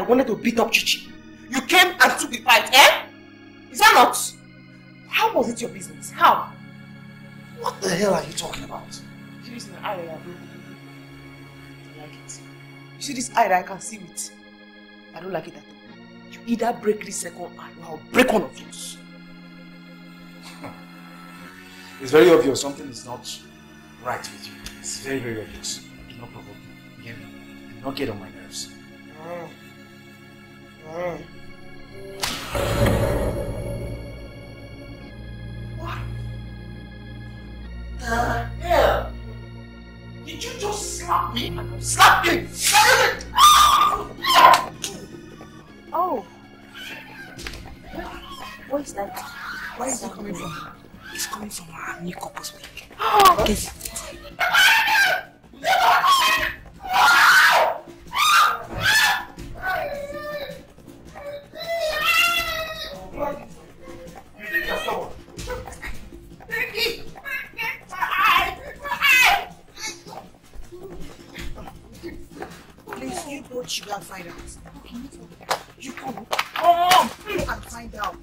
I wanted to beat up Chichi. You came and took the fight, eh? Is that not? How was it your business? How? What the hell are you talking about? See this eye that I broke. I don't like it. You see this eye that I can see with? I don't like it at all. You either break this second eye or I'll break one of yours. It's very obvious something is not right with you. It's very, very obvious. Do not provoke me. You hear me? Do not get on my nerves. Mm. What the hell? Did you just slap me? Slap me! Slap me! Oh. What is that? Where is it coming from? It's coming from our new couple's week. should be outsiders. You can. Oh, I'll find out.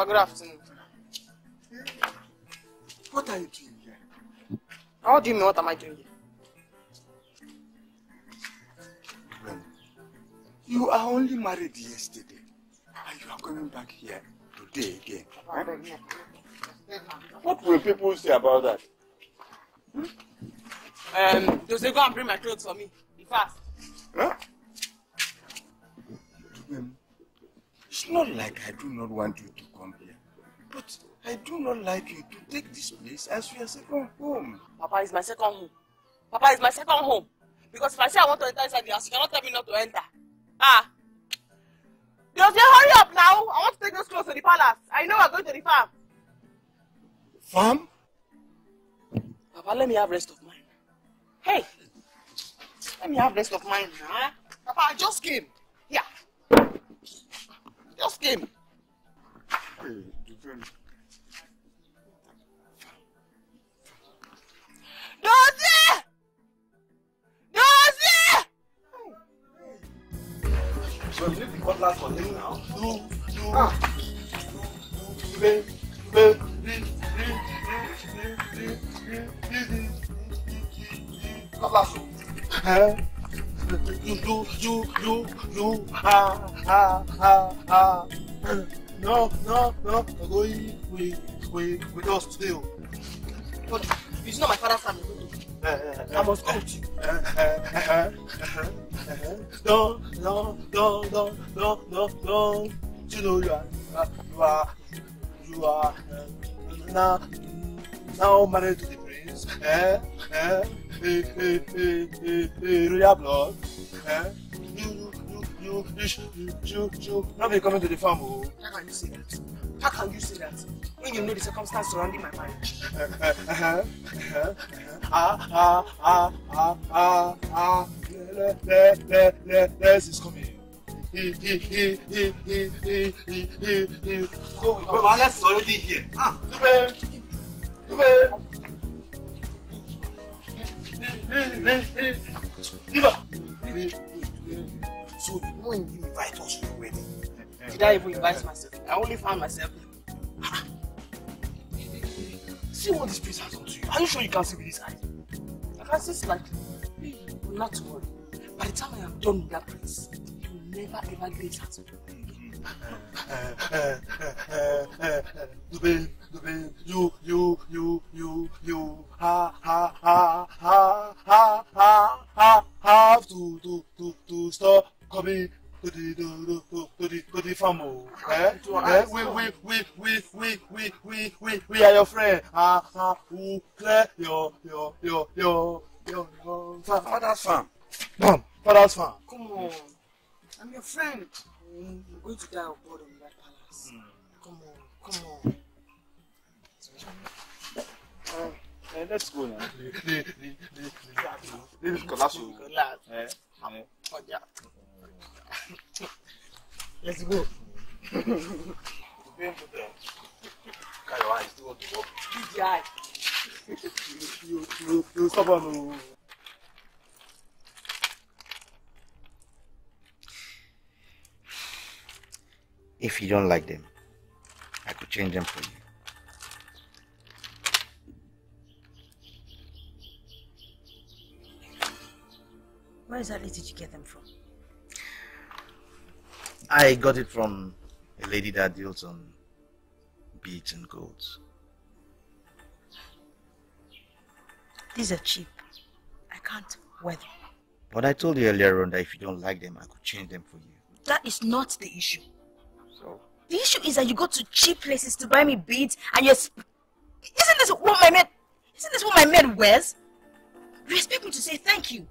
Well, good afternoon. What are you doing here? How do you mean, what am I doing here? Well, you are only married yesterday. And you are coming back here today again. Eh? What will people say about that? Um, they say go and bring my clothes for me. Be fast. Huh? Well, It's not like I do not want you to come here. But I do not like you to take this place as your second home. Papa is my second home. Papa is my second home. Because if I say I want to enter inside the house, you cannot tell me not to enter. Ah. Say hurry up now. I want to take those clothes to the palace. I know we're going to the farm. Farm? Papa, let me have rest of mind. Hey, let me have rest of mind, huh? Papa, I just came. Yeah. Your skin. Dozie! Dozie! So you cutlass for him now. Do, ah. do, you, you, you, you, ah, ah, ah, ah. No, no, no, I'm going with, with, with us still. But it's not my father's family. I must go you. No, no, no, no, no, no, no. You know you are, you are, you are uh, now, now married to the prince. Eh, eh, eh, eh, eh, eh, eh, royal blood. Eh, you, you, you, you, you, you, you, not be coming to the farm. Oh. How can you say that? How can you say that? When you know the circumstance surrounding my marriage. Uh-huh, uh-huh, ah, ah, ah, ah, ah, ah, le, les is coming. He, he, he, he, he, he, he, he, he. Go, go, Alex is already here. Ah, Dube, Dube. So you won't invite us to your wedding. Did I even invite myself? I only found myself. See what this place has done to you. Are you sure you can see with these eyes? I can see slightly. Not to worry. By the time I am done with that place, you will never ever gaze at me. Dube, Dube, you, you, you, you, you, ha, ha, ha, ha, ha, ha, ha, have to, to, to, to stop coming to the, to, to, to the, to the oh. Eh? Eh? We, we, we, we, we, we, we, we, we are your friend. Ha, ha, who clear your, your, your, your, your, your, father's farm. Mom, father's farm. Come on. I'm your friend. Mm, You're going to die of boredom in that palace. Come on, come on. Eh, let's go now. Leave it, Colasso. Relax. Eh, eh. Oh, yeah. Let's go. Carry your eyes, do what you want. DJ. You, you, you stubborn. If you don't like them, I could change them for you. Where exactly did you get them from? I got it from a lady that deals on beads and golds. These are cheap. I can't wear them. But I told you earlier on that if you don't like them, I could change them for you. That is not the issue. The issue is that you go to cheap places to buy me beads and you're... Isn't this what my maid... Isn't this what my maid wears? You expect me to say thank you.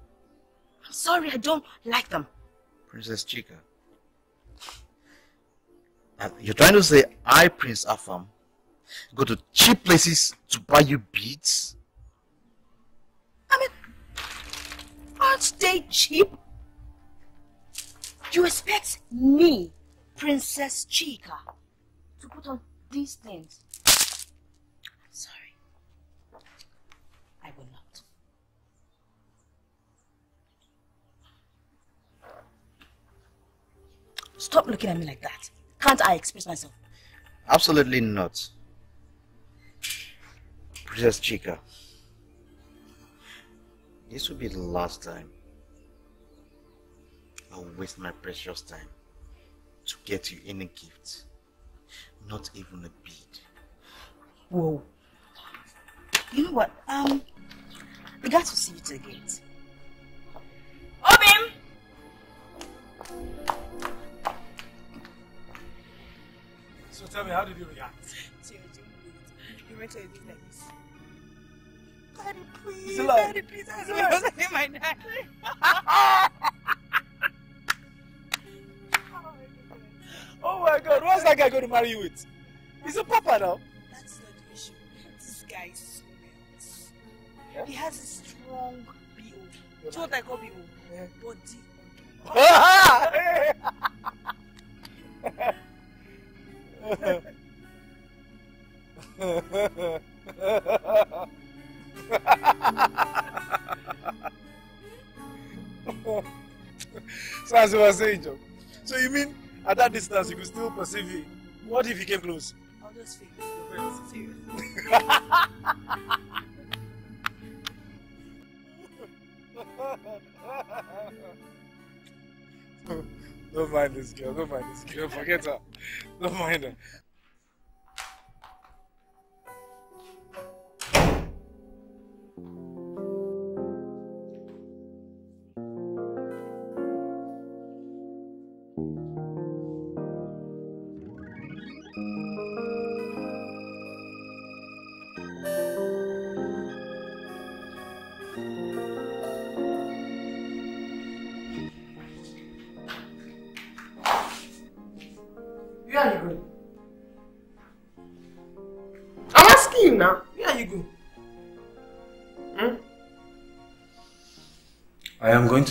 I'm sorry, I don't like them. Princess Chika. Uh, you're trying to say I, Prince Afam, go to cheap places to buy you beads? I mean, aren't they cheap? You expect me, Princess Chika, to put on these things? I'm sorry. I will not. Stop looking at me like that. Can't I express myself? Absolutely not. Princess Chika. This will be the last time I'll waste my precious time to get you any gift. Not even a bead. Whoa. You know what? Um, I got to see you to the gate. Obim! So tell me, how did you react? You went to a like this. Daddy, please. Is Daddy, please. I was like, my dad. Oh my god, what's that guy going to marry you with? He's a papa now. That's not the issue. This guy smells. He has a strong BO. Do you know what I call BO? Body. so as I was saying, Joe. So you mean at that distance you could still perceive it? What if he came close? I'll just fake it. You're very serious. Don't mind this girl. Don't mind this girl. Forget her. Don't mind her.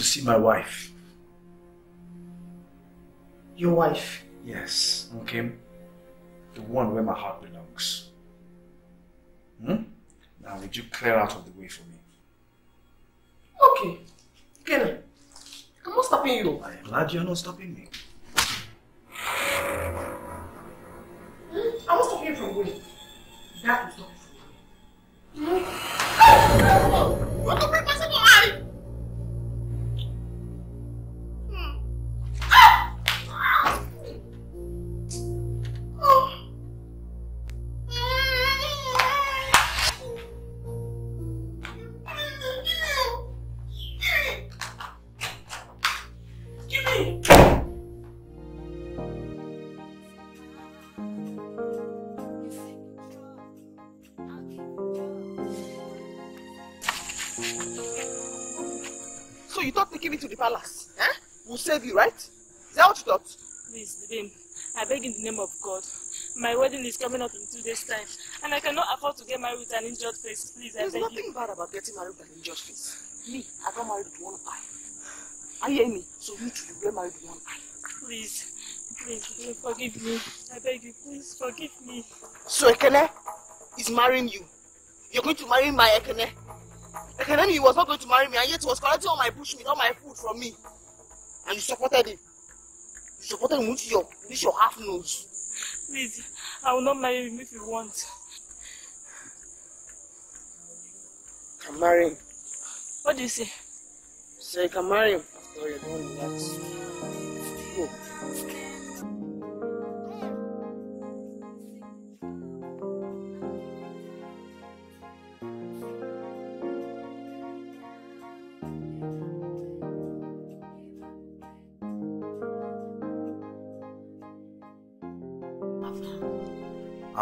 See my wife. Your wife. Yes, okay. The one where my heart belongs. Hmm? Now, would you clear out of the way for me? Okay. Ken, I'm not stopping you. I am glad you're not stopping me. Wedding is coming up in two days' time, and I cannot afford to get married with an injured face. Please, I There's beg nothing you. bad about getting married with an injured face. Me, I got married with one eye. You hearing me? So you too, you get married with one eye. Please, please, babe, forgive me. I beg you, please forgive me. So Ekene is marrying you. You're going to marry my Ekene. Ekene knew he was not going to marry me, and yet he was collecting all my bushmeat, all my food from me. And you supported him. You supported him with your, with your half nose. Please, I will not marry him if you want. Can marry him. What do you say? So you can marry him. After you're the one who asked. Go.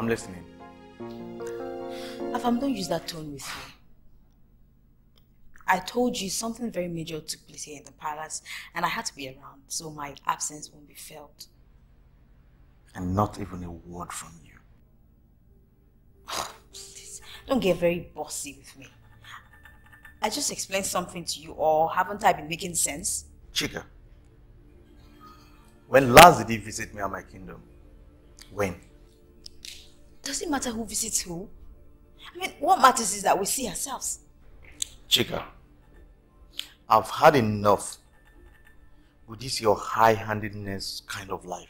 I'm listening. Afam, don't use that tone with me. I told you something very major took place here in the palace, and I had to be around, so my absence won't be felt. And not even a word from you. Please, don't get very bossy with me. I just explained something to you, or haven't I been making sense? Chika, when last did he visit me at my kingdom? When? Does it matter who visits who? I mean, what matters is that we see ourselves. Chika, I've had enough with this your high-handedness kind of life.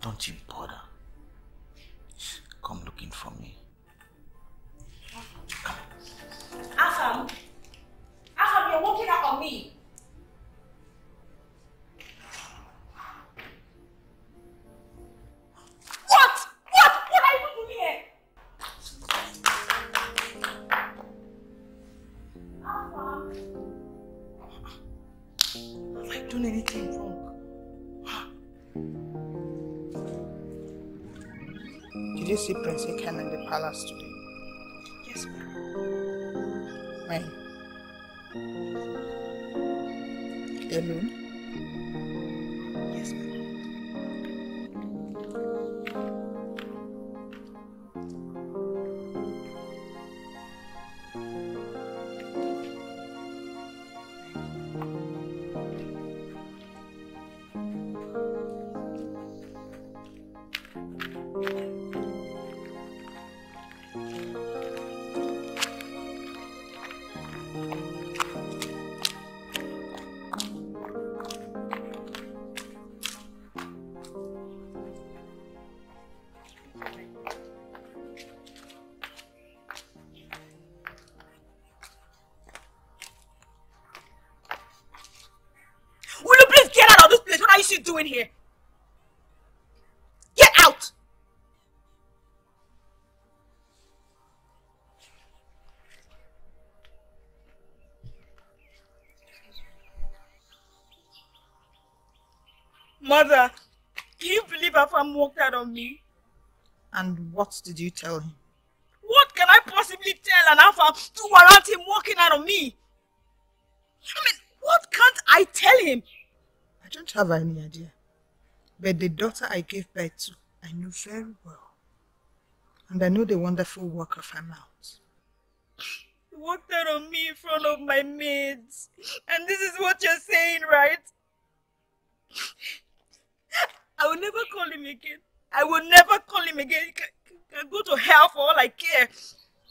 Don't you bother. Come looking for me. Afam! Afam, you're walking out on me! Done anything wrong? Did you see Prince Eken in the palace today? Yes, ma'am. When? Alone? Mother, can you believe Afam walked out on me? And what did you tell him? What can I possibly tell an Afam to warrant him walking out on me? I mean, what can't I tell him? I don't have any idea. But the daughter I gave birth to, I knew very well. And I know the wonderful work of her mouth. He walked out on me in front of my maids. And this is what you're saying, right? I will never call him again. I will never call him again. Can, can go to hell for all I care.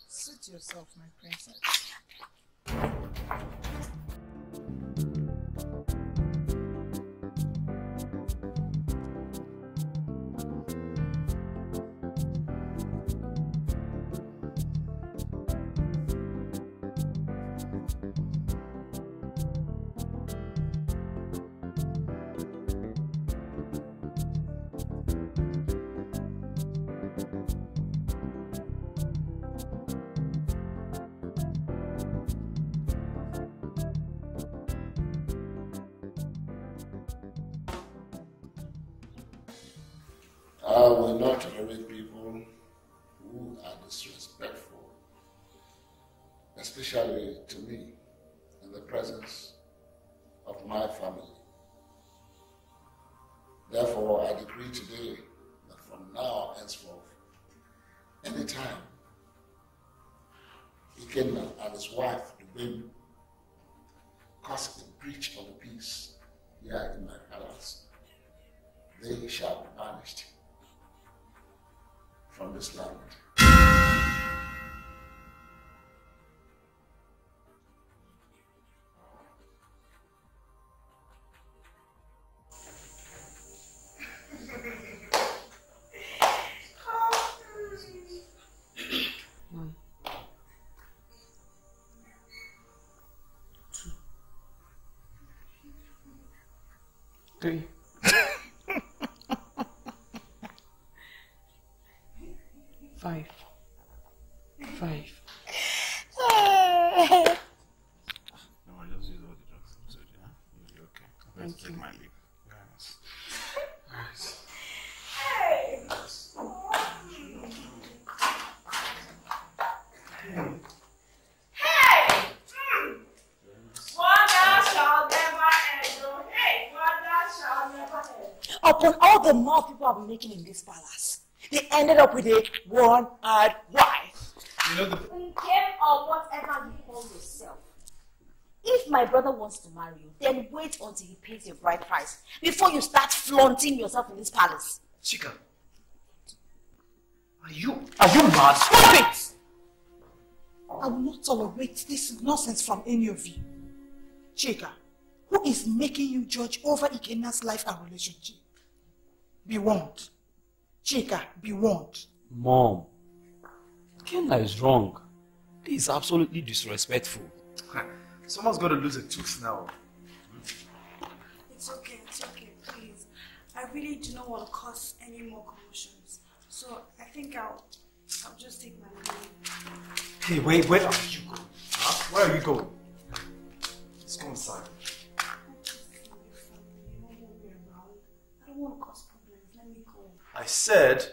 Suit yourself, my princess. Ikenna and his wife, Dubem, cause Three. Five. Five. No, I just use all the drugs. So, yeah, you'll be okay. I'm going to take my leave. Yes. Yes. Upon all the mouth people have been making in this palace, they ended up with a one-eyed wife. You know the Care or whatever you call yourself. If my brother wants to marry you, then wait until he pays your bride price before you start flaunting yourself in this palace. Chika. Are you are you mad? Stop it! I will not tolerate this nonsense from any of you. Chika, who is making you judge over Ikenna's life and relationship? Be warned. Chika, be warned. Mom, Kenna is wrong. This is absolutely disrespectful. Someone's gonna lose a tooth now. It's okay, it's okay, please. I really do not want to cause any more commotions. So I think I'll I'll just take my leave. Hey, wait, where are you going? Huh? Where are you going? Let's go inside. I just see your family. You don't want me around. I don't want to cause problems. Let me go. I said,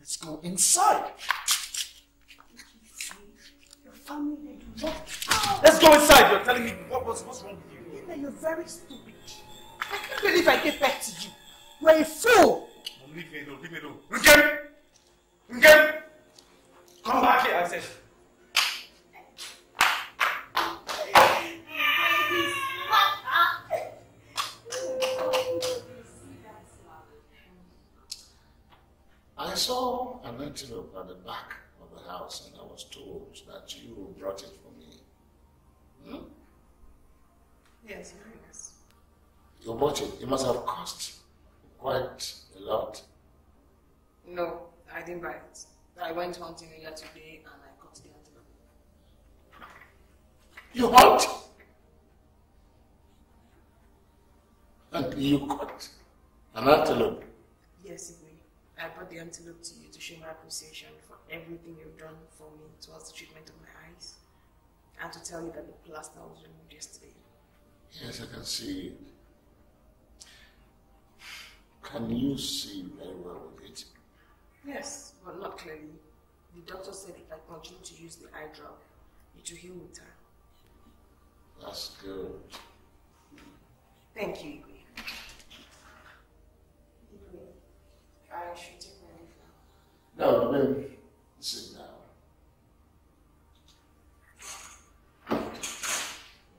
let's go inside. Your family they do not. Let's go inside. You're telling me what was what's wrong with you? You're very stupid. I can't believe I gave birth to you. You're a fool. Mom, leave me alone. Leave me alone. Come back here, I said. I saw an antelope at the back of the house and I was told that you brought it for me. Hmm? Yes, yes. You bought it. It must have cost quite a lot. No, I didn't buy it. I went hunting earlier today and I caught the antelope. You hunt? And you caught an antelope. Yes, Igwe. I brought the antelope to you to show my appreciation for everything you've done for me towards the treatment of my eyes. And to tell you that the plaster was removed yesterday. Yes, I can see it. Can you see very well with it? Yes, but not clearly. The doctor said if I continue to use the eye drop, it will heal with time. That's good. Thank you, Igwe. Igwe, My leave now. Now, then, sit down.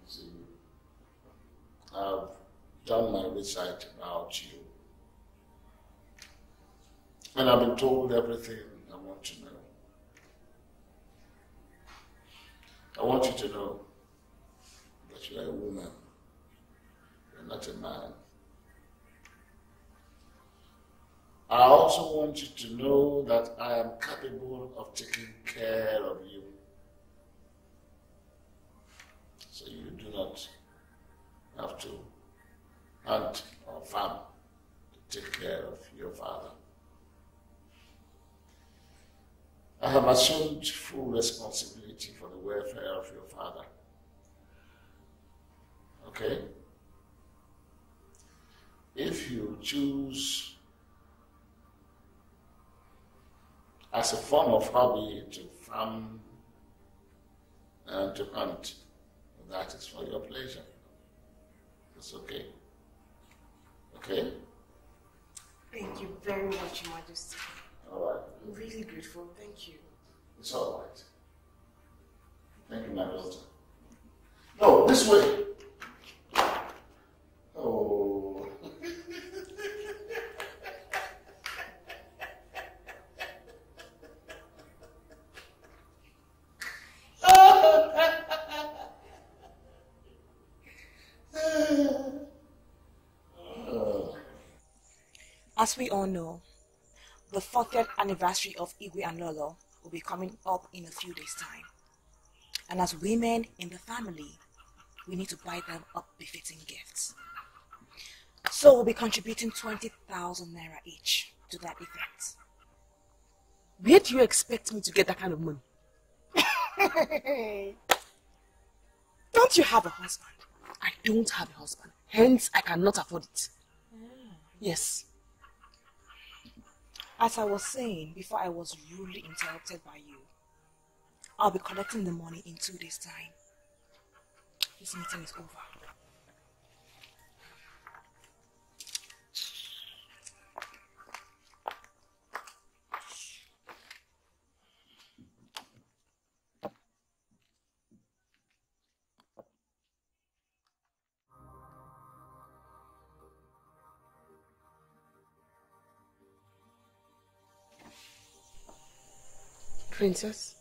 See, I've done my research about you. And I've been told everything I want to know. I want you to know that you are a woman. You're not a man. I also want you to know that I am capable of taking care of you. So you do not have to hunt or farm to take care of your father. I have assumed full responsibility for the welfare of your father. Okay? If you choose as a form of hobby to farm and to hunt, that is for your pleasure. It's okay. Okay? Thank you very much, Your Majesty. All right. I'm really grateful. Thank you. It's all right. Thank you, my daughter. No, this way. Oh. As we all know, the 40th anniversary of Igwe and Lolo will be coming up in a few days' time. And as women in the family, we need to buy them up befitting gifts. So we'll be contributing 20,000 naira each to that effect. Where do you expect me to get that kind of money? don't you have a husband? I don't have a husband. Hence, I cannot afford it. Ah. Yes. As I was saying before I was rudely interrupted by you, I'll be collecting the money in two days' time. This meeting is over. Princess?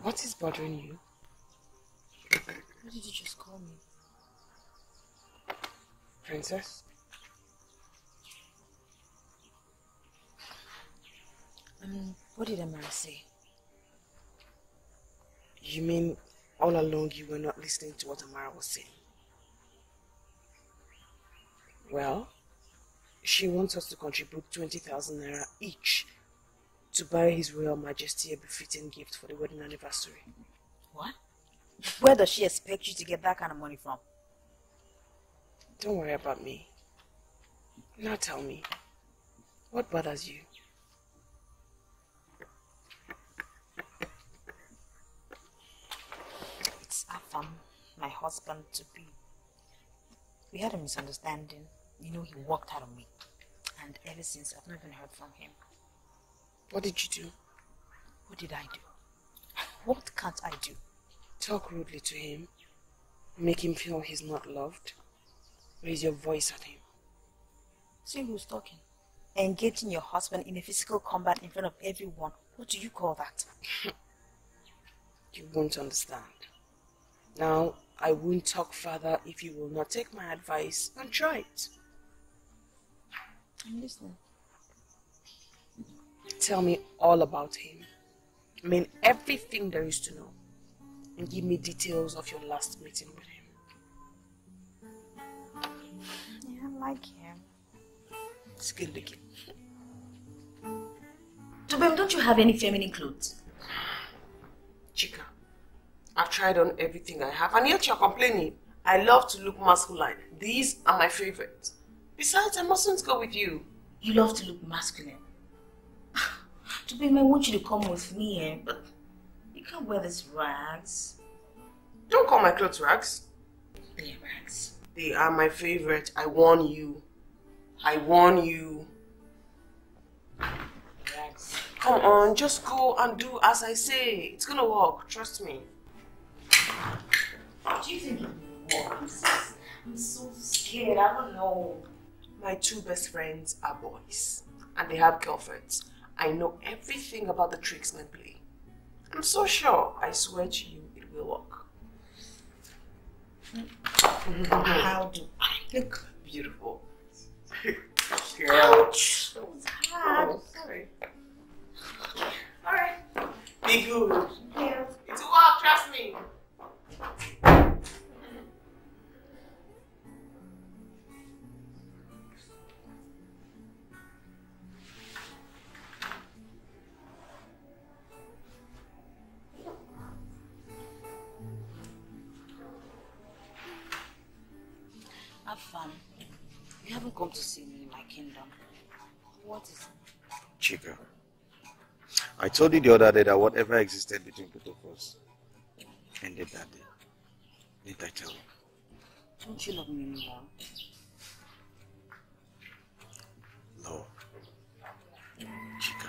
What is bothering you? What did you just call me? Princess? Um, what did Amara say? You mean all along you were not listening to what Amara was saying? Well, she wants us to contribute 20,000 naira each to buy His Royal Majesty a befitting gift for the wedding anniversary. What? Where does she expect you to get that kind of money from? Don't worry about me. Now tell me, what bothers you? It's Afam, my husband to be. We had a misunderstanding. You know, he walked out on me. And ever since, I've not even heard from him. What did you do? What did I do? What can't I do? Talk rudely to him. Make him feel he's not loved. Raise your voice at him. See who's talking. Engaging your husband in a physical combat in front of everyone. What do you call that? You won't understand. Now, I won't talk further if you will not take my advice and try it. I'm listening. Tell me all about him. I mean, everything there is to know. And give me details of your last meeting with him. Yeah, I like him. It's good looking. Dubem, don't you have any feminine clothes? Chika, I've tried on everything I have, and yet you're complaining. I love to look masculine. These are my favorites. Besides, I mustn't go with you. You love to look masculine. Dubem, I want you to come with me, eh? but you can't wear these rags. Don't call my clothes rags. They're rags. They are my favorite. I warn you. I warn you. Rags. Come on, just go and do as I say. It's gonna work. Trust me. Do you think it will work? I'm so scared. I don't know. My two best friends are boys, and they have girlfriends. I know everything about the tricks men play. I'm so sure, I swear to you, it will work. Mm-hmm. How do I look beautiful? Ouch! That was hard. Oh, sorry. Alright. Be good. Yeah. It will work, trust me. Come to see me in my kingdom. What is it? Chika, I told you the other day that whatever existed between both of us ended that day. Didn't I tell you? Don't you love me anymore? Lord. Chika,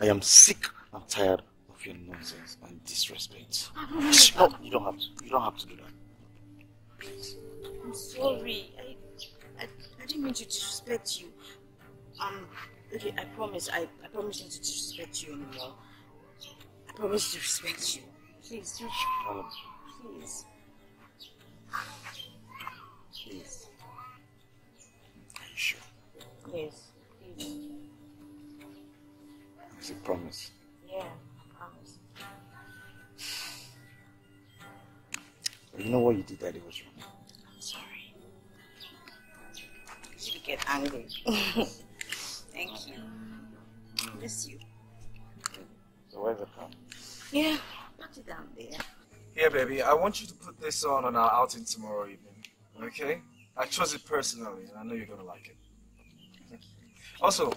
I am sick and tired of your nonsense and disrespect. No, you don't have to. You don't have to do that. I'm sorry. I, I, didn't mean to disrespect you. Um, okay, I promise. I, I promise not to disrespect you anymore. I promise to respect you. Please, don't Please. Please. are you sure? Yes. Please. It's a promise. Yeah, I promise. You know what you did that day was wrong. Get angry. Thank you. I miss you. So where's the car? Yeah, put it down there. Here, baby, I want you to put this on on our outing tomorrow evening. Okay? I chose it personally, and I know you're gonna like it. Also,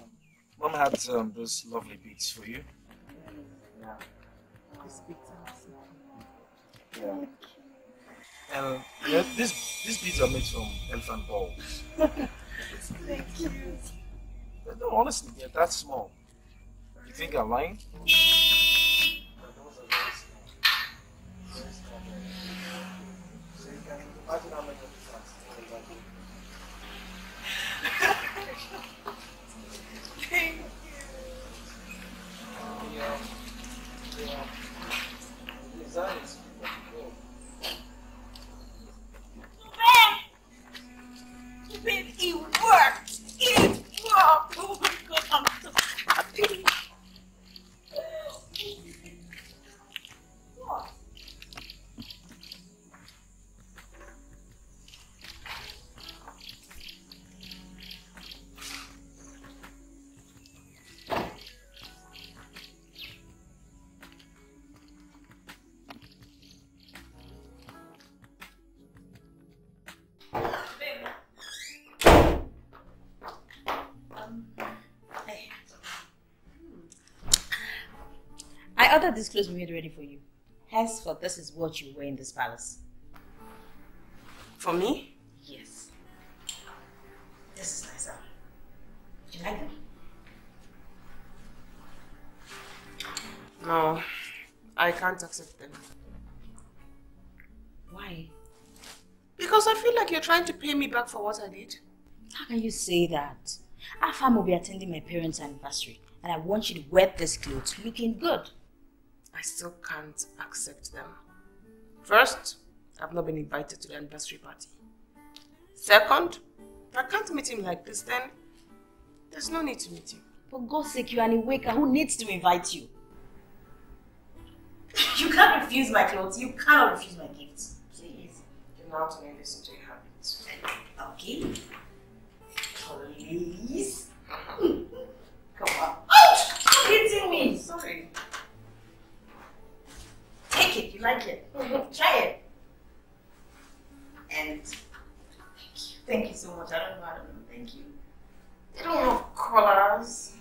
Mom had um, those lovely beats for you. Yeah. This big time. Yeah. And you know, this these beads are made from elephant balls. Thank you. No, honestly, they're that small. You think I'm lying? Thank Ordered this clothes we made ready for you. Henceforth, this is what you wear in this palace. For me? Yes. This is nicer. Do you like it? No, I can't accept them. Why? Because I feel like you're trying to pay me back for what I did. How can you say that? Afam will be attending my parents' anniversary, and I want you to wear this clothes looking good. I still can't accept them. First, I've not been invited to the anniversary party. Second, if I can't meet him like this, then there's no need to meet him. For God's sake, you're an Iweka who needs to invite you. You can't refuse my clothes. You cannot refuse my gifts. Please. You know how to make this into a habit. Okay. Please. Come on. Ouch! Stop hitting me. Sorry. Take it. You like it. Try it. And thank you. Thank you so much. I don't know how to thank you. They don't have colors.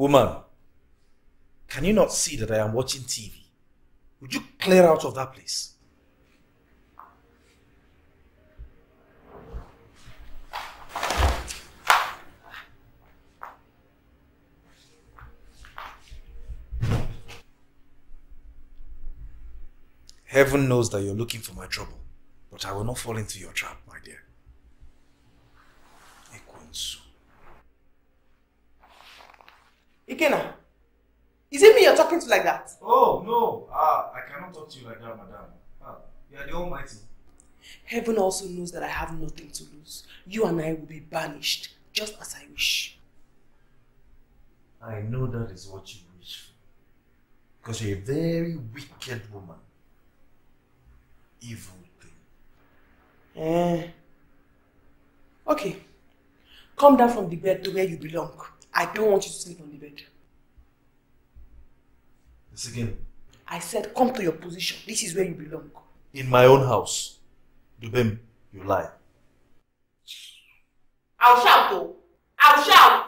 Woman, can you not see that I am watching TV? Would you clear out of that place? Heaven knows that you're looking for my trouble, but I will not fall into your trap, my dear. Ikenna, is it me you're talking to like that? Oh, no. Ah, I cannot talk to you like that, madam. Ah, you are the Almighty. Heaven also knows that I have nothing to lose. You and I will be banished, just as I wish. I know that is what you wish for. Because you're a very wicked woman. Evil thing. Eh. Okay. Come down from the bed to where you belong. I don't want you to sleep on the bed. This again. I said come to your position. This is where you belong. In my own house. Dubem, you lie. I'll shout though. I'll shout.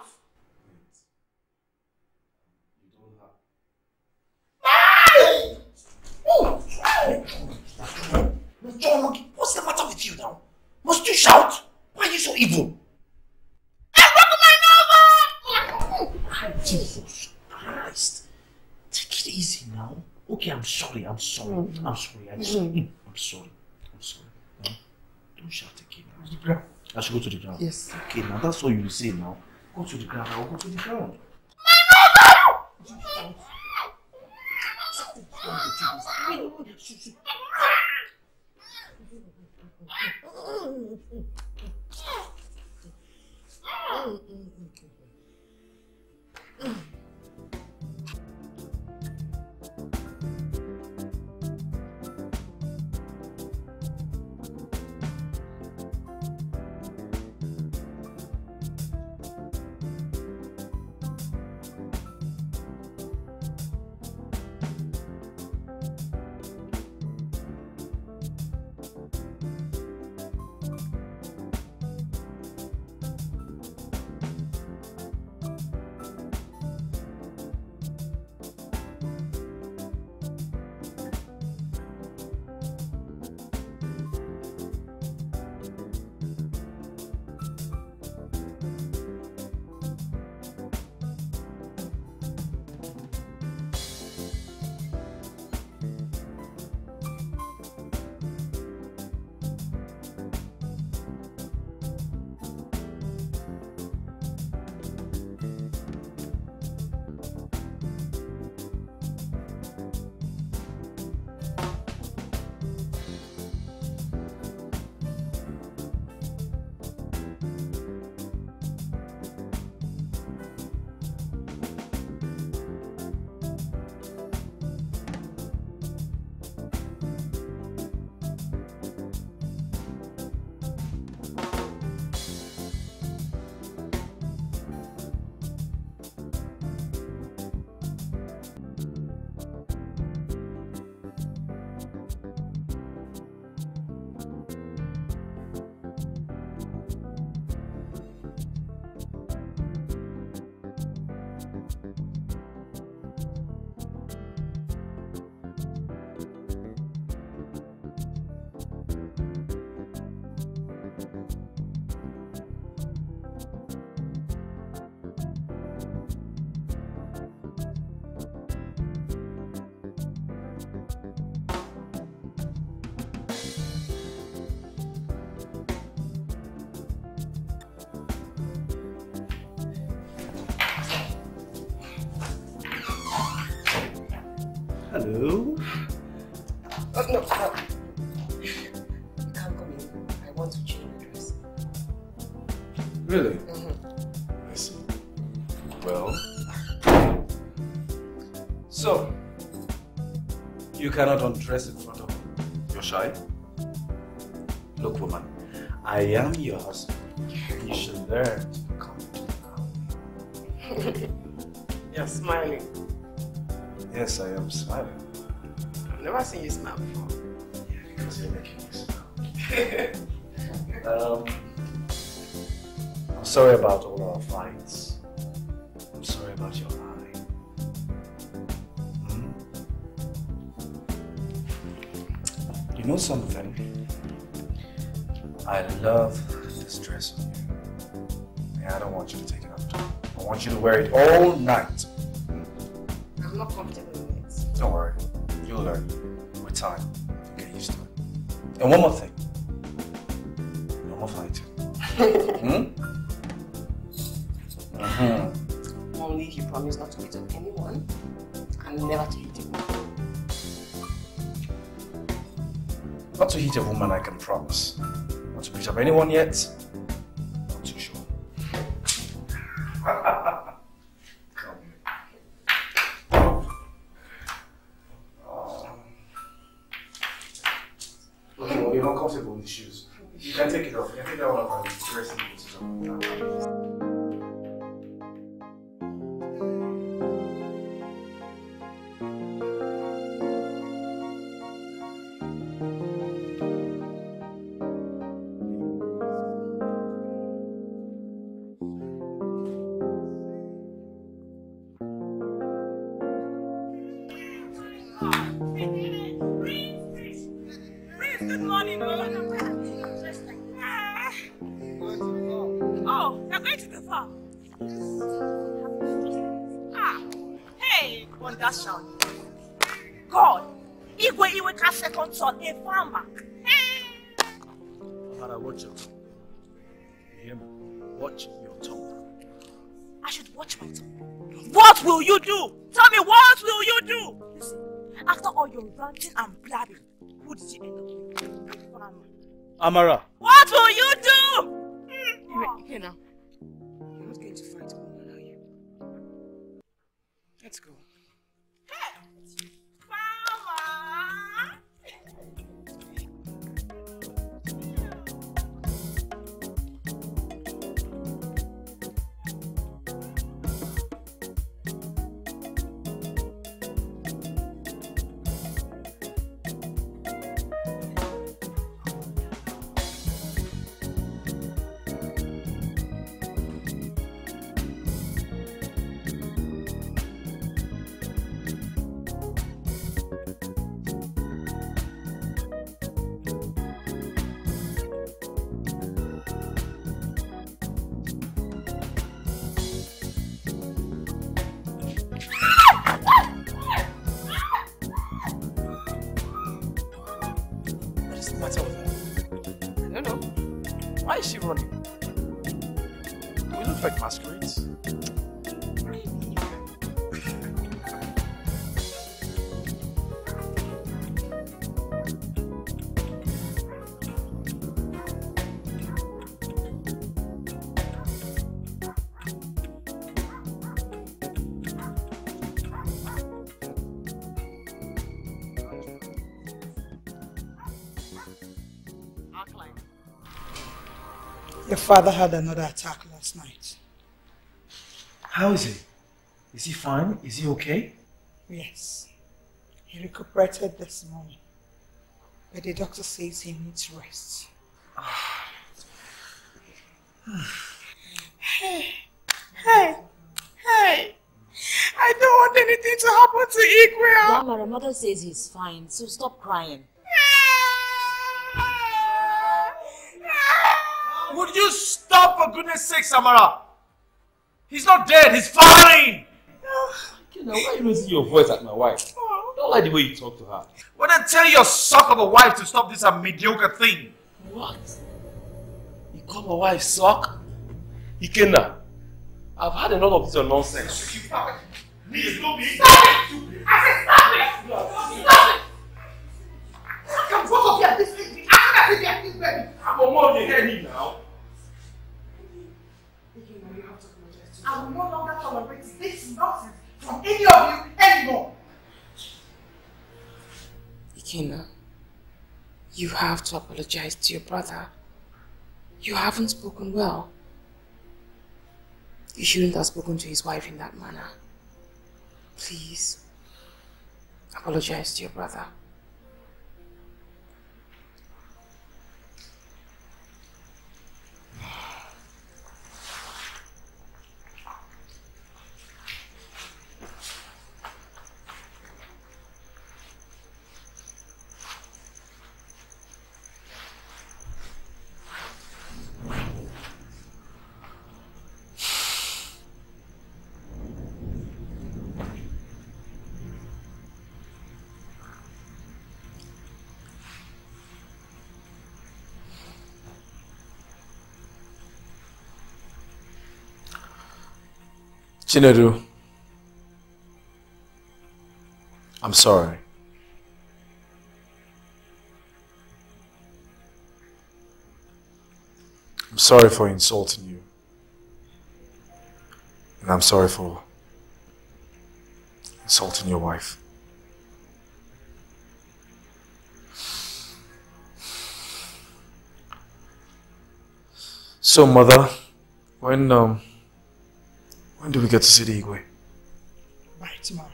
What's the matter with you now? Must you shout? Why are you so evil? Jesus Christ. Take it easy now. Okay, I'm sorry. I'm sorry. Mm-hmm. Mm-hmm. I'm sorry. I'm sorry. I'm sorry. I'm sorry. Don't shout again. now. I should go to the ground. Yes. Okay, now that's all you say now. Go to the ground. I'll go to the ground. Mm-hmm. Hello. Oh, no, no. You can't come in. I want to change the dress. Really? Mhm. I see. Well. So, you cannot undress in front of me. You're shy? Look, woman, I am your husband. you before. Yeah, because you're making me um, I'm sorry about all our fights. I'm sorry about your eye. Mm. You know something? I love this dress on you. Yeah, I don't want you to take it off. I want you to wear it all night. I'm not comfortable with it. Don't worry. You'll learn. With time. Get used to it. And one more thing. No more fighting. hmm? Mm-hmm. Only if you promise not to beat up anyone and never to hit a woman. Not to hit a woman, I can promise. Not to beat up anyone yet. Amara. What will you Your father had another attack last night. How is he? Is he fine? Is he okay? Yes. He recuperated this morning. But the doctor says he needs rest. Hey, hey, hey. I don't want anything to happen to Igwe. Grandma, her mother says he's fine, so stop crying. Would you stop for goodness sake, Samara? He's not dead, he's fine! Kina, why are you raising your voice at my wife? I don't like the way you talk to her. Well then tell your suck of a wife to stop this a mediocre thing. What? You call my wife suck? Ikenna, I've had enough of this your nonsense. Please don't be Stop it! I said stop it! Stop it! How come both of you are this angry? How come I say this baby? I'm a mom, you hear me now? I will no longer tolerate this nonsense from any of you anymore. Ikenna, you have to apologize to your brother. You haven't spoken well. You shouldn't have spoken to his wife in that manner. Please, apologize to your brother. Chinedu, I'm sorry. I'm sorry for insulting you. And I'm sorry for insulting your wife. So, mother, when um, when do we get to see the Igwe? By tomorrow.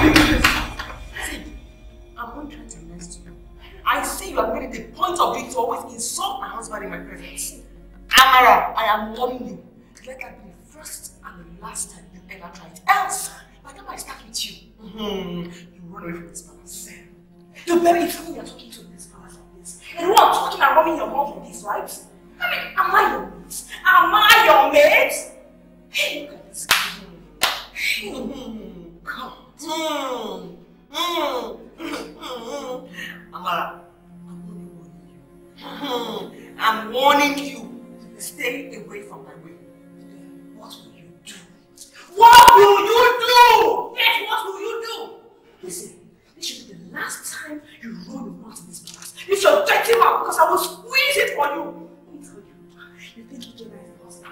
I'm not trying to you. I see you have made it a point of view to always insult my husband in my presence. Amara, I am warning you. Let that be the first and the last time you ever try it. Else, by the time I start with you, mm-hmm, you run away from this palace. You better if you are talking to this palace like this. And who I'm talking and rubbing your mouth like this, right? I mean, am I your mate? Am I your mate? Hey, look at this. Mm-hmm. Come. Mm. Mm. Mm. Amara, I'm warning you to stay away from my way. What will you do? Yes, what will you do? Listen, this should be the last time you run your mouth in this palace. If you're dirty mouth, because I will squeeze it for you. Let me tell you, you think you can a bastard?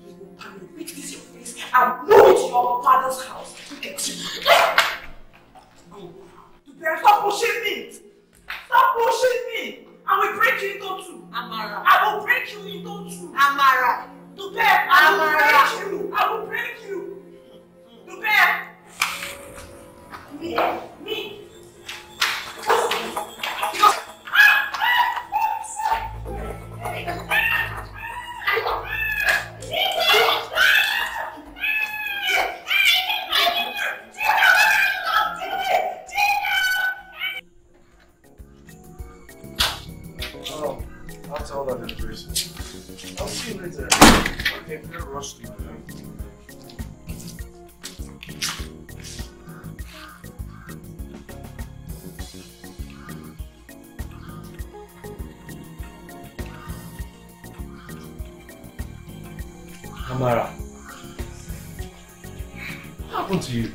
He will come and this your face and move to your father's house. Get you. Go. To bear, stop pushing me. Stop pushing me. I will break you into two. Amara. I will break you into two. Amara. To bear, I will break you. I will break you. Oh, I'll tell that in person. I'll see you later. Okay, we're gonna rush through it. Amara, what happened to you?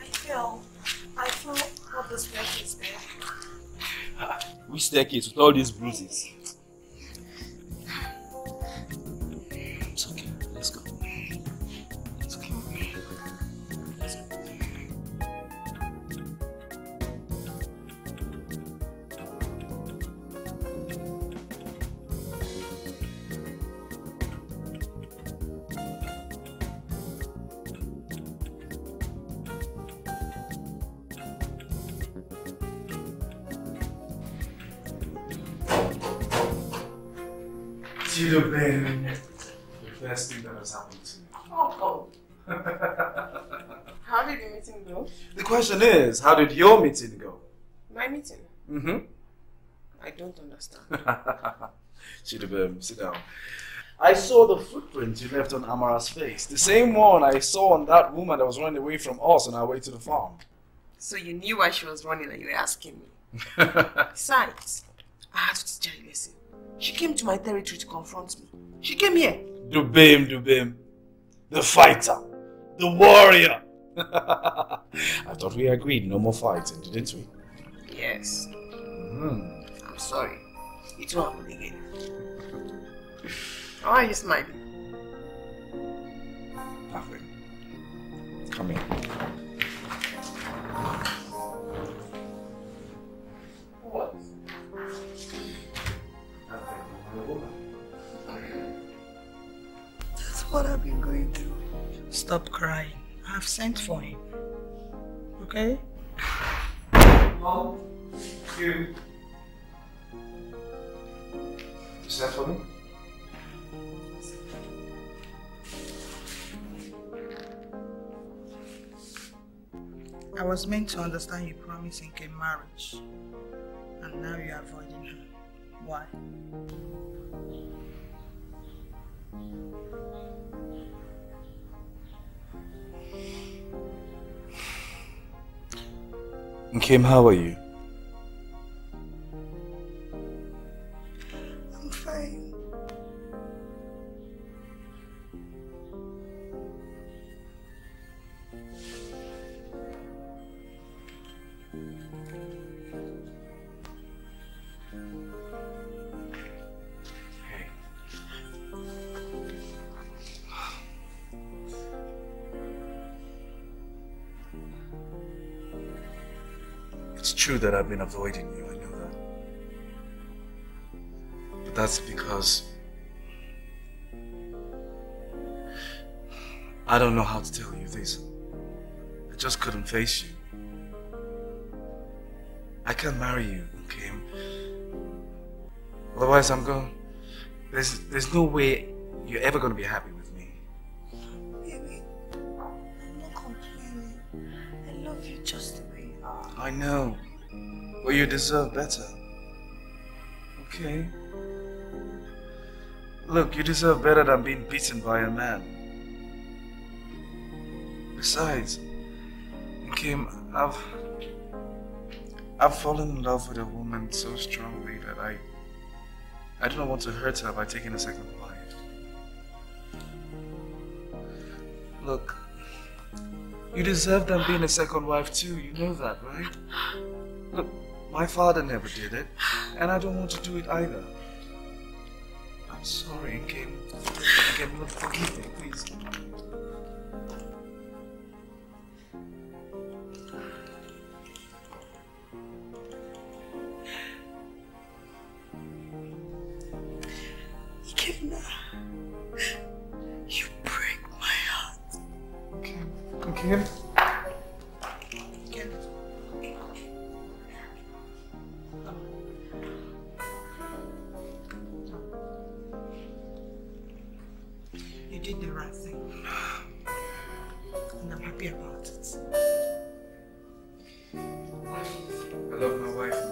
I fell. I fell up the staircase there. Ah, which staircase with all these bruises? It's okay. Let's go. Tito Ben, the best thing that has happened to me. Oh, oh. How did the meeting go? The question is, how did your meeting go? My meeting? Mm-hmm. I don't understand. Chidubem, sit down. I saw the footprint you left on Amara's face. The same one I saw on that woman that was running away from us on our way to the farm. So you knew why she was running and you were asking me. Besides, I have to teach her a lesson. She came to my territory to confront me. She came here. Dubem, Dubem. The fighter. The warrior. I thought we agreed no more fighting, didn't we? Yes. Hmm. I'm sorry. It won't happen again. Why are you smiling? Nothing. Come here. What I've been going through. Stop crying. I've sent for him. Okay? Mom, you. Is that for me? I was meant to understand you promising Inke marriage. And now you're avoiding her. Why? Kim, how are you? Been avoiding you, I know that. But that's because I don't know how to tell you this. I just couldn't face you. I can't marry you, okay? Otherwise I'm going there's there's no way you're ever gonna be happy you deserve better. Okay? Look, you deserve better than being beaten by a man. Besides, Kim, I've I've fallen in love with a woman so strongly that I I don't want to hurt her by taking a second wife. Look, you deserve than being a second wife too, you know that, right? My father never did it, and I don't want to do it either. I'm sorry, Kim. Kim, look, forgive me, please. You did the right thing. And I'm happy about it. I love my wife,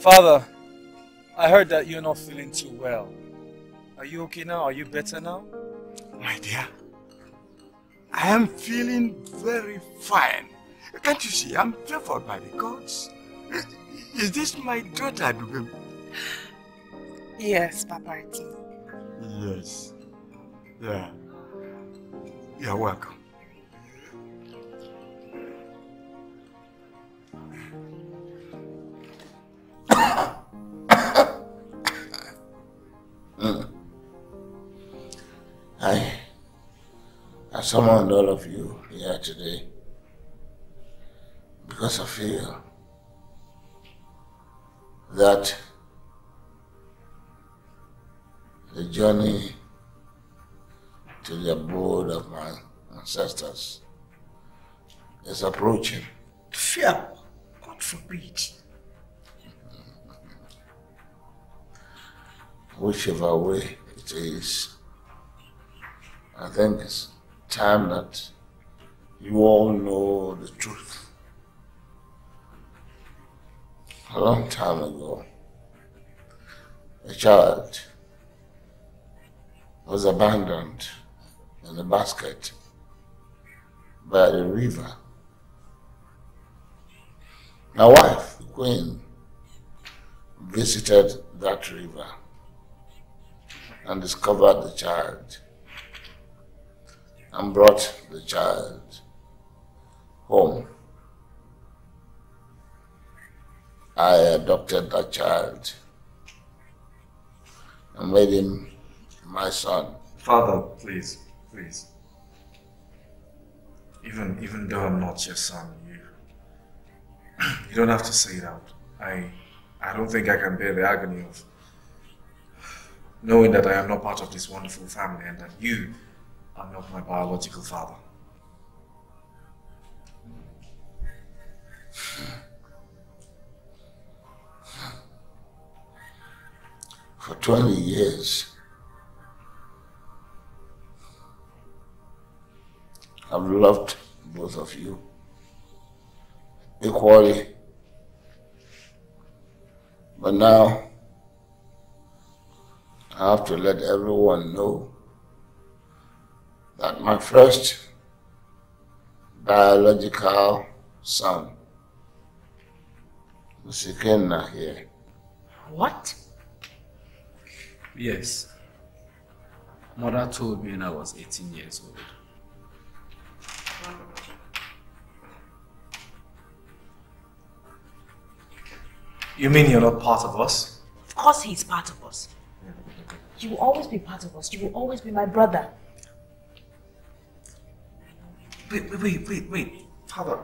Father, I heard that you're not feeling too well. Are you okay now? Are you better now? My dear, I am feeling very fine. Can't you see? I'm favored by the gods. Is this my daughter, Dubem? Yes, Papa Eti. Yes. Yeah. You're welcome. All of you here today because I feel that the journey to the abode of my ancestors is approaching. Fear, God forbid. Whichever way it is, I think it's time that you all know the truth. A long time ago, a child was abandoned in a basket by the river. My wife, the queen, visited that river and discovered the child and brought the child home. I adopted that child and made him my son. Father, please, please. Even even though I'm not your son, you you don't have to say it out. I I don't think I can bear the agony of knowing that I am not part of this wonderful family and that you are not my biological father. For 20 years, I've loved both of you equally. But now, I have to let everyone know that my first biological son, Musikenna here, What? Yes. Mother told me when I was 18 years old. You mean you're not part of us? Of course he's part of us. You will always be part of us. You will always be my brother. Wait, wait, wait, wait, wait. Father,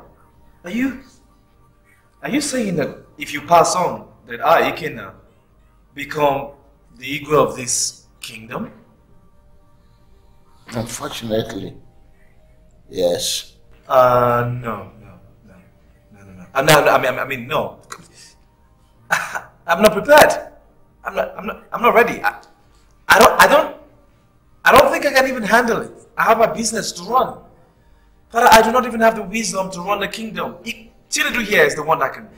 are you are you saying that if you pass on, that I, Ikenna, become the Igwe of this kingdom? unfortunately, yes. Uh, no, no, no, no, no, no. Uh, no, no I mean, I mean, no. I'm not prepared. I'm not, I'm not, I'm not ready. I, I don't, I don't, I don't think I can even handle it. I have a business to run. But I do not even have the wisdom to run the kingdom. Chinedu here is the one that can,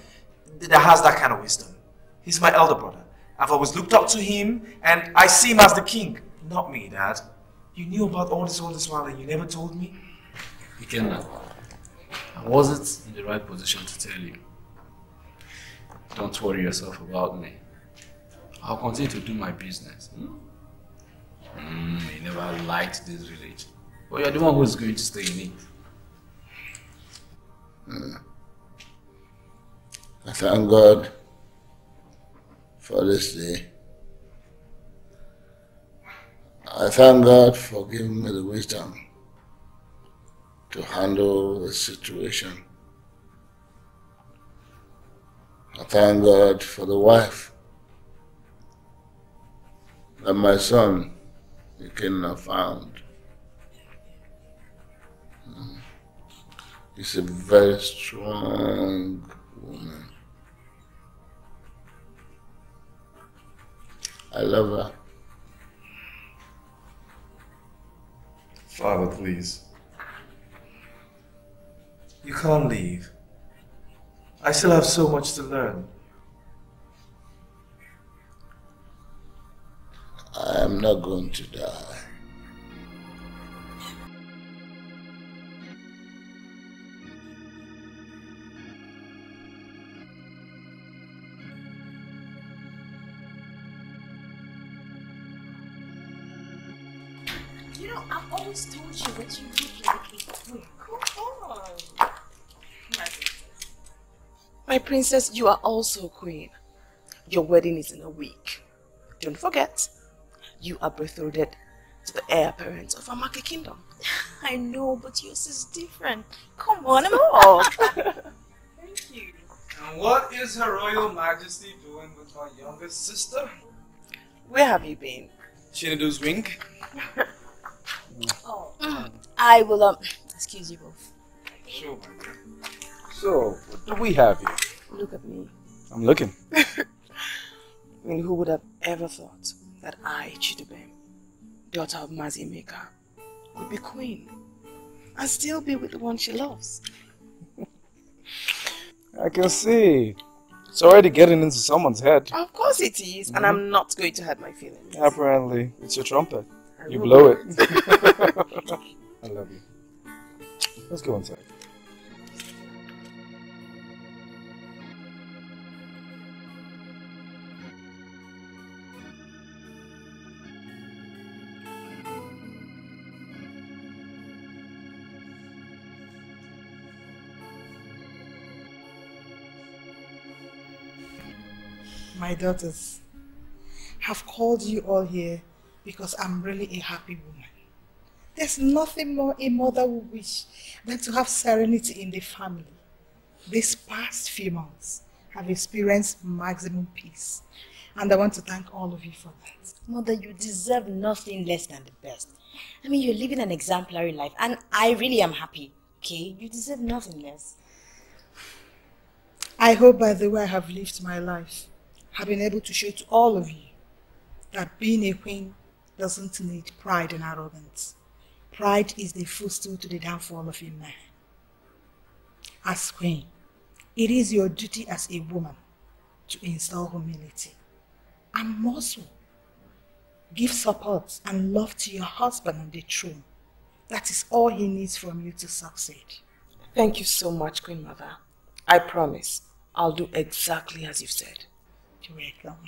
that has that kind of wisdom. He's my elder brother. I've always looked up to him, and I see him as the king. Not me, Dad. You knew about all this all this while, and you never told me. Ikenna, I wasn't in the right position to tell you. Don't worry yourself about me. I'll continue to do my business. Hmm? Mm, you never liked this village. Well, you're the one who's going to stay in it. I thank God for this day. I thank God for giving me the wisdom to handle the situation. I thank God for the wife that my son Ikenna found. He's a very strong woman. I love her. Father, please. You can't leave. I still have so much to learn. I am not going to die. My princess, you are also a queen. Your wedding is in a week. Don't forget, you are betrothed to the heir apparent of Amaka Kingdom. I know, but yours is different. Come on, I'm up. Thank you. And what is Her Royal Majesty doing with my youngest sister? Where have you been? Chinedu's wing. Oh. I will, um, excuse you both. Sure, my dear. So, what do we have here? Look at me. I'm looking. I mean, who would have ever thought that I, Chidubem, daughter of Mazimeka, would be queen and still be with the one she loves? I can see. It's already getting into someone's head. Of course it is, and mm-hmm. I'm not going to hurt my feelings. Apparently, it's your trumpet. I You blow it. I love you. Let's go inside. My daughters, have called you all here because I'm really a happy woman. There's nothing more a mother would wish than to have serenity in the family. These past few months have experienced maximum peace. And I want to thank all of you for that. Mother, you deserve nothing less than the best. I mean, you're living an exemplary life, and I really am happy. Okay? You deserve nothing less. I hope by the way I have lived my life, I've been able to show to all of you that being a queen doesn't need pride and arrogance. Pride is the footstool to the downfall of a man. As queen, it is your duty as a woman to install humility and more so, give support and love to your husband on the throne. That is all he needs from you to succeed. Thank you so much, Queen Mother. I promise I'll do exactly as you've said. Welcome.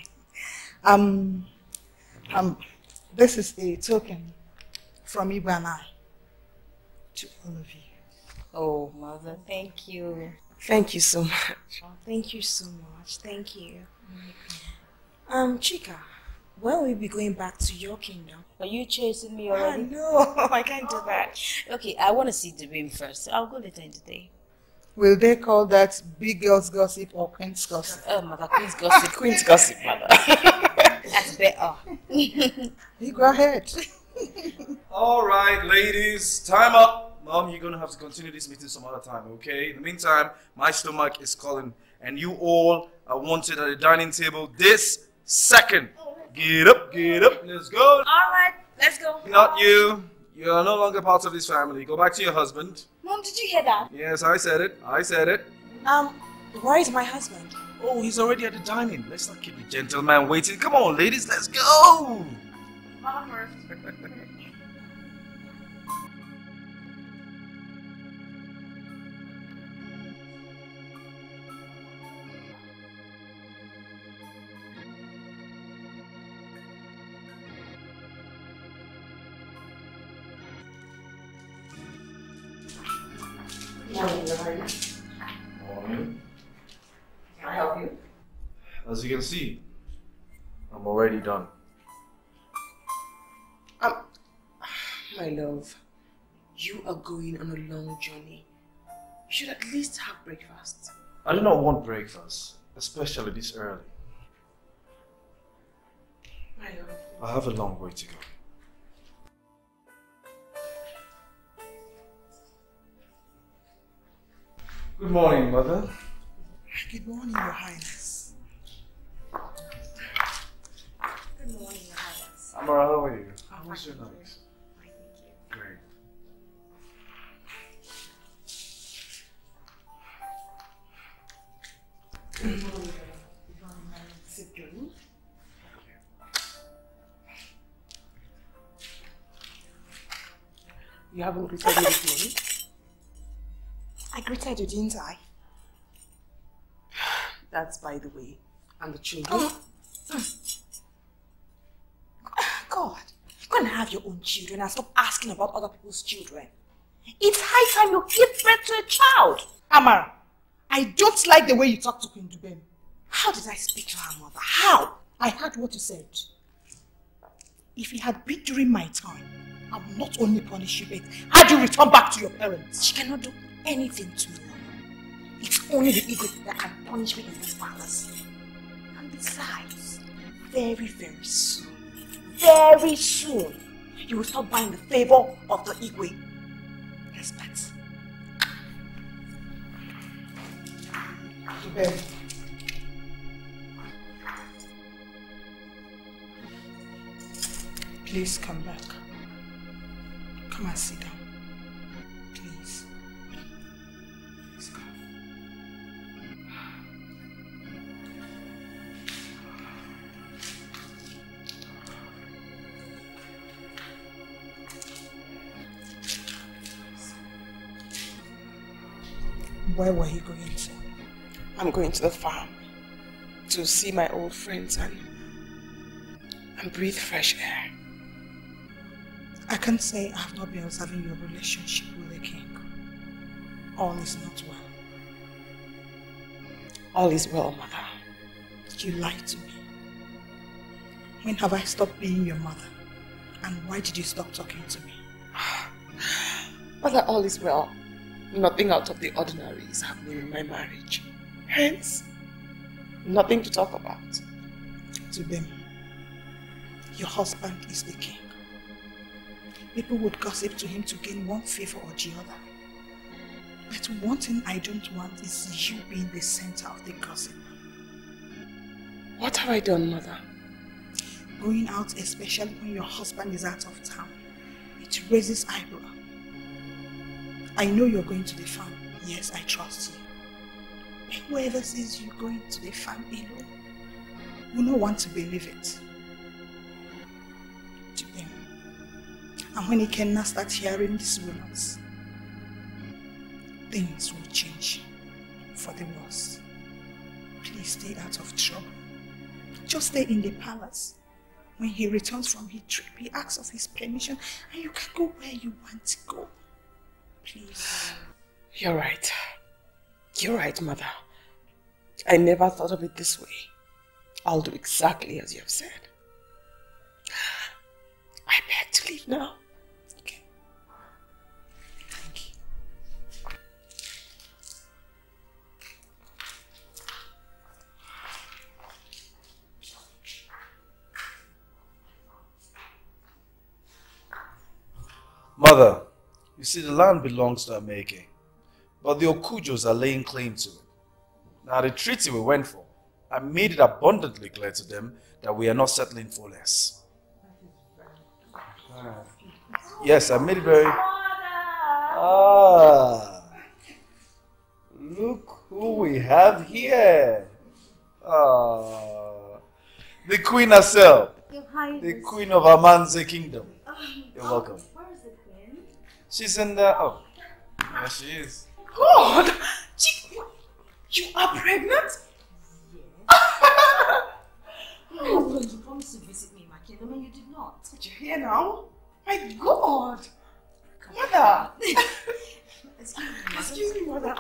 Um, um, this is a token from Ibu and I to all of you. Oh, Mother, thank you. Thank you so much. Oh, thank you so much. Thank you. Um, Chika, when will we be going back to your kingdom? Are you chasing me already? Ah, no, I can't do that. Okay, I want to see the ring first. I'll go later in the day. Will they call that big girls gossip or queen's gossip? Oh, mother, queen's gossip. queen's gossip, mother. That's better. you go ahead. All right, ladies, time up. Mom, you're going to have to continue this meeting some other time, okay? In the meantime, my stomach is calling, and you all are wanted at the dining table this second. Get up, get up, let's go. All right, let's go. Not you. You are no longer part of this family. Go back to your husband. Mom, did you hear that? Yes, I said it. I said it. Um, where is my husband? Oh, he's already at the dining. Let's not keep the gentleman waiting. Come on, ladies, let's go. Mama you can see, I'm already done. Um, my love, you are going on a long journey. You should at least have breakfast. I do not want breakfast, especially this early. My love. I have a long way to go. Good morning, Mother. Good morning, Your Highness. Highness. Amara, how are you? How was your night? Great. Good morning. Sit down. You haven't greeted me this morning? I greeted you, didn't I? That's by the way. And the children? God, go and have your own children and stop asking about other people's children. It's high time you give birth to a child. Amara, I don't like the way you talk to Queen Dubem. How did I speak to her mother? How? I heard what you said. If it had been during my time, I would not only punish you, but had you return back to your parents. She cannot do anything to me. It's only the Igwe that can punish me in this palace. And besides, very, very soon, very soon, you will stop buying the favor of the Igwe. Respect. Bed. Please come back. Come and sit down. Where were you going to? I'm going to the farm to see my old friends and, and breathe fresh air. I can't say I've not been observing your relationship with the king. All is not well. All is well, mother. you lie to me? When have I stopped being your mother? And why did you stop talking to me? Mother, all is well. Nothing out of the ordinary is happening in my marriage. Hence, nothing to talk about. To them, your husband is the king. People would gossip to him to gain one favor or the other. But one thing I don't want is you being the center of the gossip. What have I done, mother? Going out, especially when your husband is out of town, it raises eyebrow. I know you're going to the farm. Yes, I trust you. But whoever says you're going to the farm alone will not want to believe it. And when he cannot start hearing these rumors, things will change for the worse. Please stay out of trouble. Just stay in the palace. When he returns from his trip, he asks of his permission and you can go where you want to go. Please. You're right. You're right, mother. I never thought of it this way. I'll do exactly as you have said. I beg to leave now. Mother, you see, the land belongs to Ameke, but the Okujos are laying claim to it. Now, the treaty we went for, I made it abundantly clear to them that we are not settling for less. Yes, I made it very... Ah, look who we have here. Ah, the queen herself. The queen of Amanze kingdom. You're welcome. She's in the. Oh. Yeah, she is. God! You, you are pregnant? Yes. oh, you promised to visit me in my kingdom and you did not. Did you hear now? My God! Mother! Excuse me, mother. Excuse me, mother.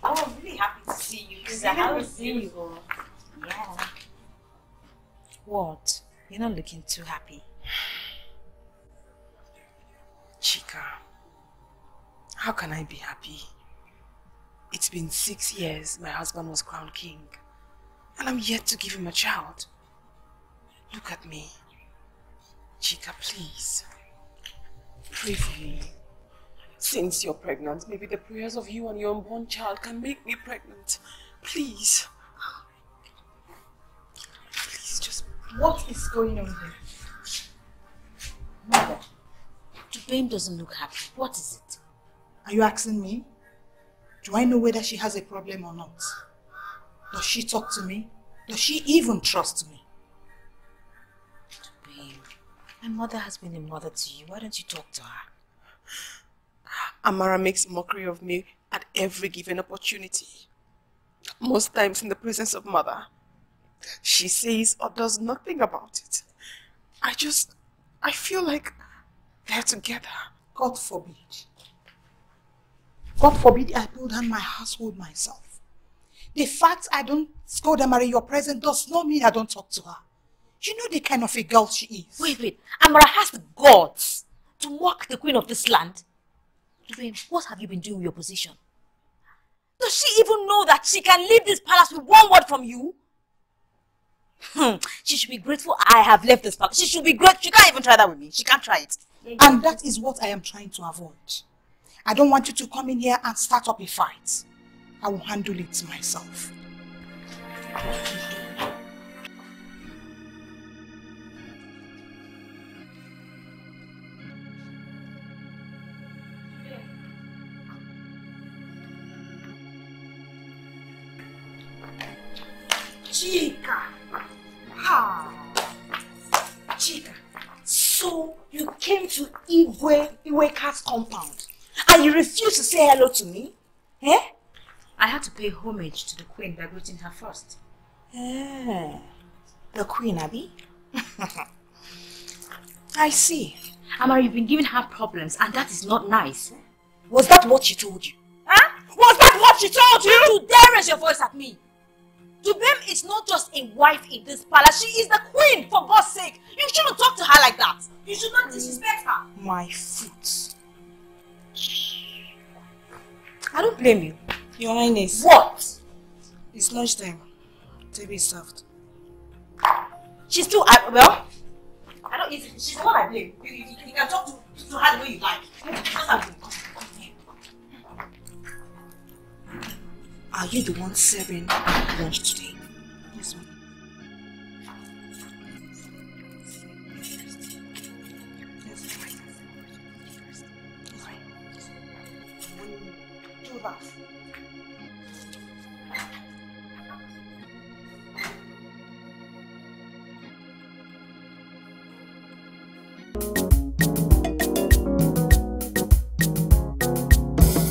Oh, I'm really happy to see you because I haven't seen you. Yeah. What? You're not looking too happy. Chika, how can I be happy? It's been six years my husband was crowned king, and I'm yet to give him a child. Look at me. Chika, please. Pray for me. Since you're pregnant, maybe the prayers of you and your unborn child can make me pregnant. Please. What is going on here? Mother, Dubem doesn't look happy. What is it? Are you asking me? Do I know whether she has a problem or not? Does she talk to me? Does she even trust me? Dubem, my mother has been a mother to you. Why don't you talk to her? Amara makes mockery of me at every given opportunity. Most times in the presence of mother. She says or does nothing about it. I just, I feel like they're together. God forbid. God forbid I build down my household myself. The fact I don't scold Amara in your presence does not mean I don't talk to her. You know the kind of a girl she is. Wait, wait. Amara has the guts to mock the queen of this land. Dubem, what have you been doing with your position? Does she even know that she can leave this palace with one word from you? Hmm. She should be grateful I have left this palace. She should be grateful. She can't even try that with me. She can't try it. And that is what I am trying to avoid. I don't want you to come in here and start up a fight. I will handle it myself. Chika! Chika, so you came to Iwe, Iweka's compound and you refused to say hello to me? Eh? I had to pay homage to the queen by greeting her first. Eh, the queen, Abby? I see. Amara, you've been giving her problems and that is not nice. Was that what she told you? Huh? Was that what she told you? You dare raise your voice at me. Dubem it's not just a wife in this palace. She is the queen, for God's sake. You shouldn't talk to her like that. You should not disrespect her. My foot. I don't blame you. Your Highness. What? It's lunchtime. Table is served. She's too, I, well, I don't, she's the one I blame. You, you, you can talk to, to her the way you like. Are you the one serving lunch today?